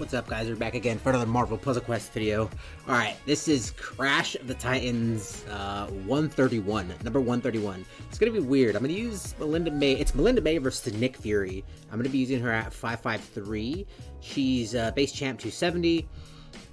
What's up guys, we're back again for another Marvel Puzzle Quest video. Alright, this is Crash of the Titans uh, 131, number 131. It's gonna be weird. I'm gonna use Melinda May, it's Melinda May versus Nick Fury. I'm gonna be using her at 553. She's uh, base champ 270.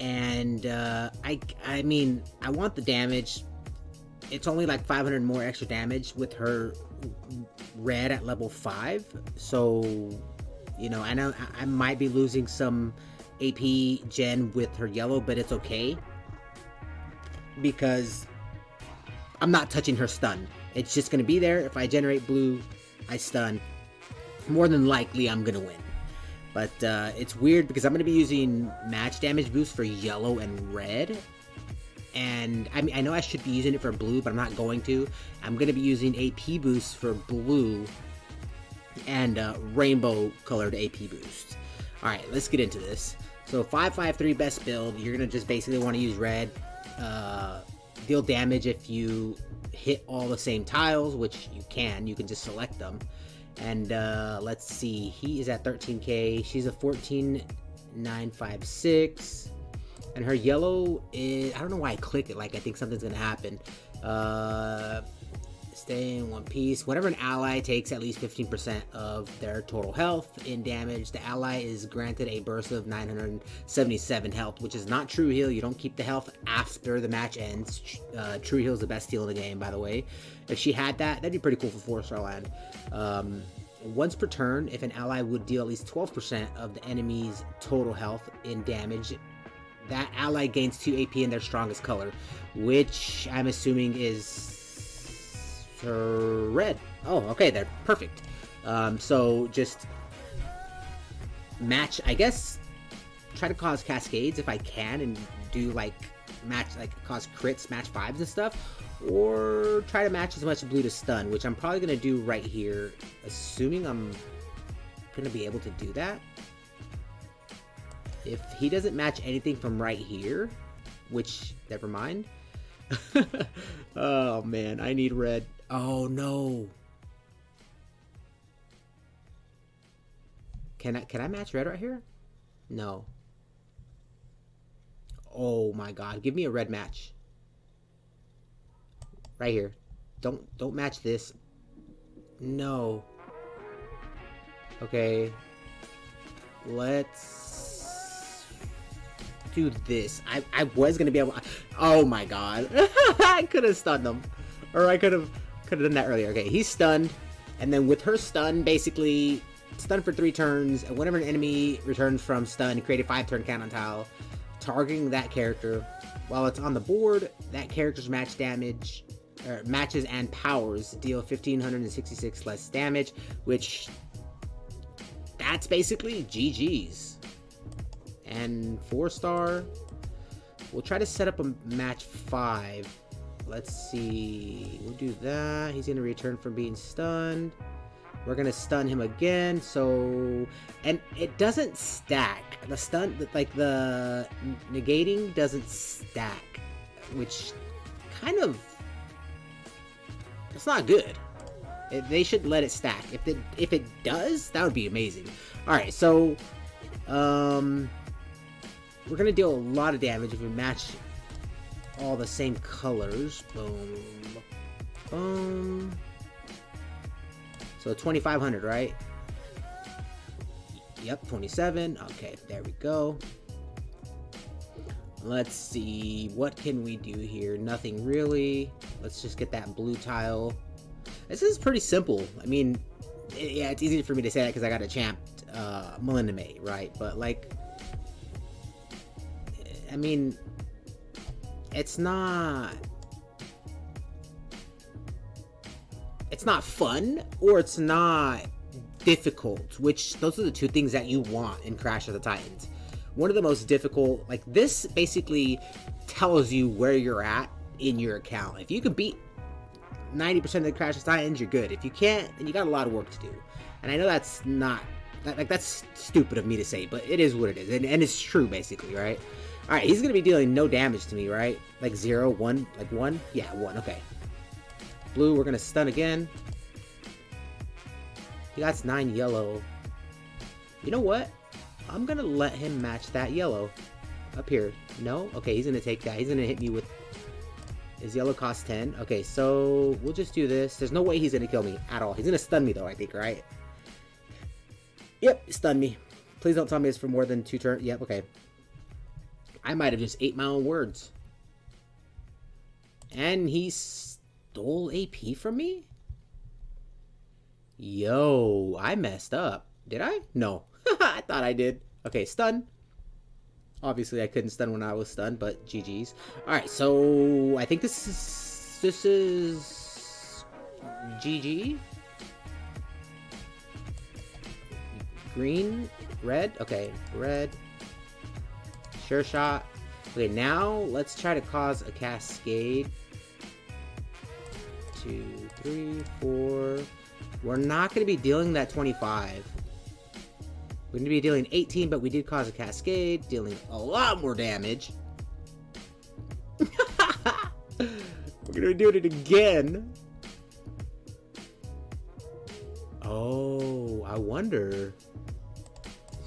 And uh, I, I mean, I want the damage. It's only like 500 more extra damage with her red at level 5. So you know, I know I might be losing some AP gen with her yellow, but it's okay. Because I'm not touching her stun. It's just going to be there. If I generate blue, I stun. More than likely, I'm going to win. But uh, it's weird because I'm going to be using match damage boost for yellow and red. And I mean, I know I should be using it for blue, but I'm not going to. I'm going to be using AP boost for blue and uh, rainbow colored AP boost. Alright, let's get into this. So 553 best build, you're going to just basically want to use red. Uh, deal damage if you hit all the same tiles, which you can. You can just select them. And uh, let's see, he is at 13k. She's a 14956. And her yellow is, I don't know why I click it, like I think something's going to happen. Uh, stay in one piece. Whenever an ally takes at least 15% of their total health in damage, the ally is granted a burst of 977 health, which is not true heal. You don't keep the health after the match ends. Uh, true heal is the best heal in the game, by the way. If she had that, that'd be pretty cool for 4-star land. Um, once per turn, if an ally would deal at least 12% of the enemy's total health in damage, that ally gains 2 AP in their strongest color, which I'm assuming is red. Oh, okay, they're perfect. Um, so just match, I guess, try to cause cascades if I can and do like match, like cause crits, match fives and stuff. Or try to match as much blue to stun, which I'm probably to do right here, assuming I'm to be able to do that. If he doesn't match anything from right here, which, never mind. oh man, I need red. Oh no. Can I can I match red right here? No. Oh my god, give me a red match. Right here. Don't don't match this. No. Okay. Let's do this. I, I was gonna be able Oh my god. I could have stunned them. Or I could have could have done that earlier. Okay, he's stunned. And then with her stun, basically, stun for three turns. And whenever an enemy returns from stun, create a five turn countdown tile, targeting that character. While it's on the board, that character's match damage, or matches and powers deal 1566 less damage, which that's basically GG's. And four star, we'll try to set up a match five Let's see. We'll do that. He's going to return from being stunned. We're going to stun him again. So, and it doesn't stack. The stun, like the negating doesn't stack, which kind of, it's not good. It, they should let it stack. If it, if it does, that would be amazing. Alright, so, um, we're going to deal a lot of damage if we match all the same colors. Boom. Boom. So 2,500, right? Yep, 27. Okay, there we go. Let's see. What can we do here? Nothing really. Let's just get that blue tile. This is pretty simple. I mean, it, yeah, it's easy for me to say that because I got a champ, uh, May, right? But, like, I mean, it's not it's not fun or it's not difficult which those are the two things that you want in crash of the titans. One of the most difficult like this basically tells you where you're at in your account. If you can beat 90% of the crash of the titans you're good. If you can't then you got a lot of work to do. And i know that's not that, like that's stupid of me to say but it is what it is. And, and it's true basically right Alright, he's gonna be dealing no damage to me, right? Like zero, one, like one? Yeah, one, okay. Blue, we're gonna stun again. He got nine yellow. You know what? I'm gonna let him match that yellow up here. No? Okay, he's gonna take that. He's gonna hit me with his yellow cost 10. Okay, so we'll just do this. There's no way he's gonna kill me at all. He's gonna stun me though, I think, right? Yep, stun me. Please don't tell me it's for more than two turns. Yep, okay. I might have just ate my own words. And he stole AP from me? Yo, I messed up. Did I? No. I thought I did. Okay, stun. Obviously, I couldn't stun when I was stunned, but GG's. Alright, so I think this is... This is... GG? Green? Red? Okay, red. Sure shot. Okay, now let's try to cause a cascade. Two, three, four... We're not going to be dealing that 25. We're going to be dealing 18, but we did cause a cascade, dealing a lot more damage. We're going to be doing it again. Oh, I wonder.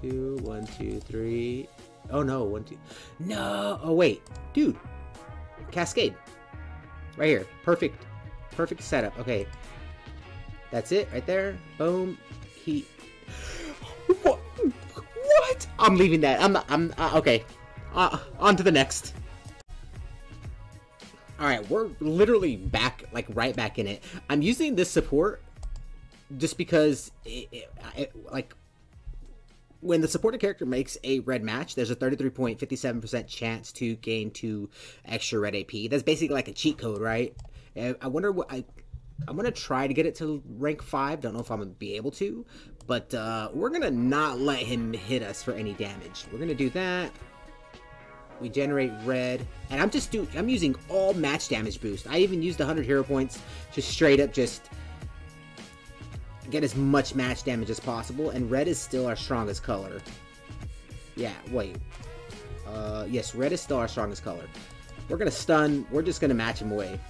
Two, one, two, three. Oh no, one, two. No. Oh wait, dude. Cascade. Right here. Perfect. Perfect setup. Okay. That's it right there. Boom. He. What? What? I'm leaving that. I'm. I'm. Uh, okay. Uh, on to the next. All right, we're literally back, like right back in it. I'm using this support just because, it, it, it, like, when the supported character makes a red match, there's a 33.57% chance to gain two extra red AP. That's basically like a cheat code, right? I wonder what I I'm gonna try to get it to rank five. Don't know if I'm gonna be able to, but uh, we're gonna not let him hit us for any damage. We're gonna do that. We generate red, and I'm just do I'm using all match damage boost. I even used 100 hero points to straight up just get as much match damage as possible. And red is still our strongest color. Yeah, wait. Uh, yes, red is still our strongest color. We're gonna stun. We're just gonna match him away.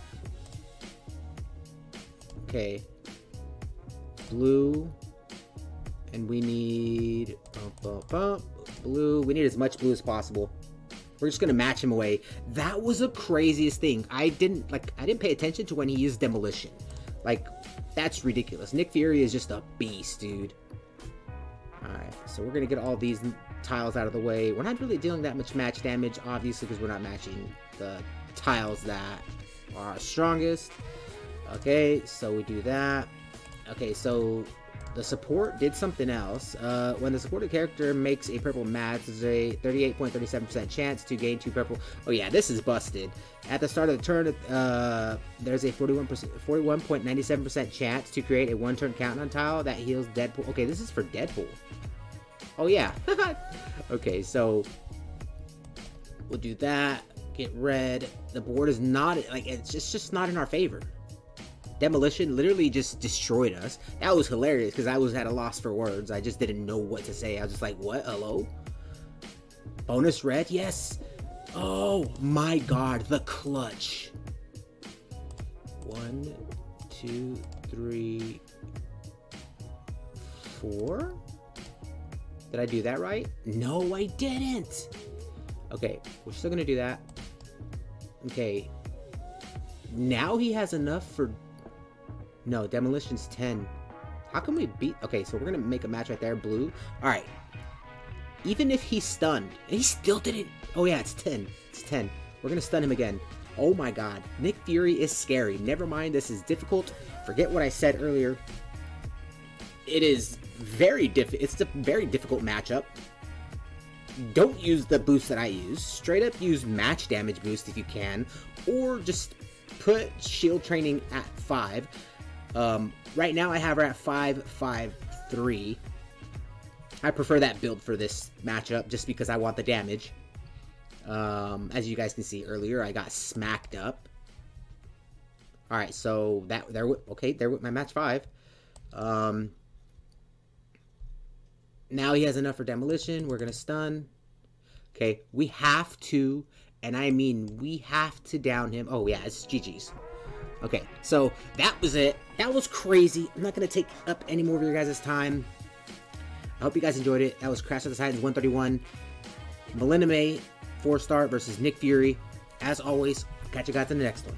Okay. Blue. And we need... Bump, bump, bump, blue. We need as much blue as possible. We're just gonna match him away. That was the craziest thing. I didn't, like, I didn't pay attention to when he used Demolition. Like, that's ridiculous. Nick Fury is just a beast, dude. Alright, so we're gonna get all these tiles out of the way. We're not really dealing that much match damage, obviously, because we're not matching the tiles that are strongest. Okay, so we do that. Okay, so the support did something else. Uh, when the supported character makes a purple match, there's a 38.37% chance to gain two purple. Oh yeah, this is busted. At the start of the turn, uh, there's a 41.97% chance to create a one-turn countdown tile that heals Deadpool. Okay, this is for Deadpool. Oh yeah. okay, so we'll do that. Get red. The board is not like it's just, it's just not in our favor. Demolition literally just destroyed us. That was hilarious because I was at a loss for words. I just didn't know what to say. I was just like, what? Hello? Bonus red? Yes. Oh my god, the clutch. One, two, three, four? Did I do that right? No, I didn't. Okay, we're still gonna do that. Okay. Now he has enough for no, Demolition's 10. How can we beat... Okay, so we're going to make a match right there. Blue. Alright. Even if he's stunned, he still didn't... Oh, yeah, it's 10. It's 10. We're going to stun him again. Oh, my God. Nick Fury is scary. Never mind, this is difficult. Forget what I said earlier. It is very diff... It's a very difficult matchup. Don't use the boost that I use. Straight up use match damage boost if you can. Or just put shield training at 5 um, right now I have her at 553. I prefer that build for this matchup just because I want the damage. Um, as you guys can see earlier, I got smacked up. Alright, so that there okay, there with my match 5. Um, now he has enough for demolition. We're going to stun. Okay, we have to, and I mean we have to down him. Oh yeah, it's GG's. Okay, so that was it. That was crazy. I'm not going to take up any more of your guys' time. I hope you guys enjoyed it. That was Crash of the Titans 131. Melinda May, four star versus Nick Fury. As always, catch you guys in the next one.